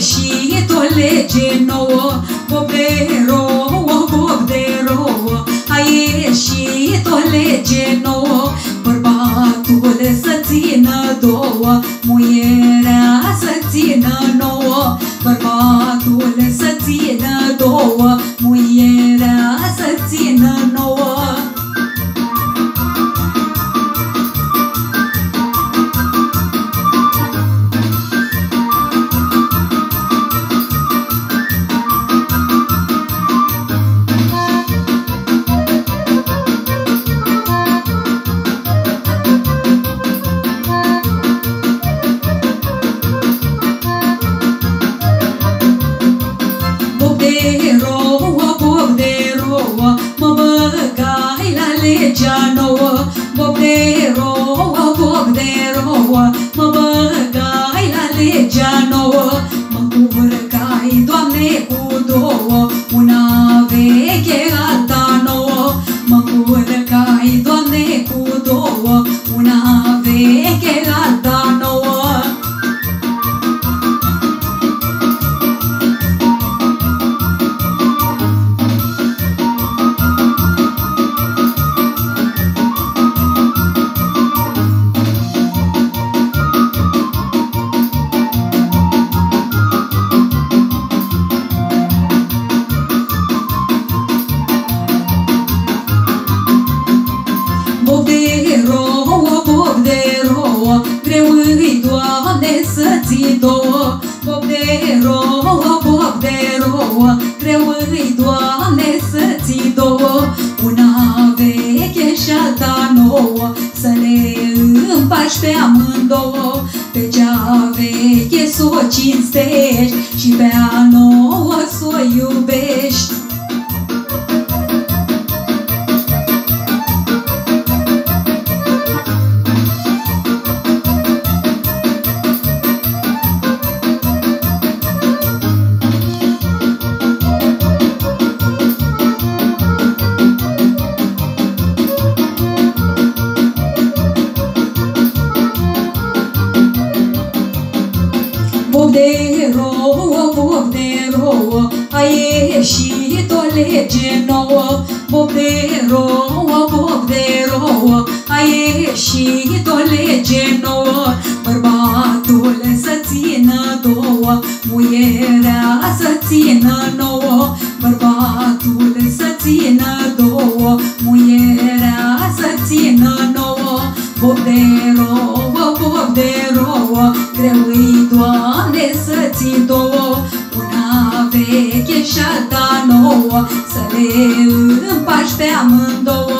ieșit o lege nouă, Bobdero, Bobdero, a ieșit o lege nouă, bărbatul să țină două, muierea de rouă, bob de rouă Mă băgai la legea nouă. Bob de rouă, bob de rouă Mă băgai la legea nouă. Mă curcai, Doamne, cu veche și alta nouă Să le împaci pe amândouă. Pe cea veche s-o cinstești Și pe a nouă s-o iubești de rouă, bob de rouă A ieșit o lege nouă Bob de rouă, bob de rouă A ieșit o lege nouă Bărbatul să țină două Muierea să țină nouă Greu-i, Doamne, să ții două. Una veche și alta nouă Să le împaci pe amândouă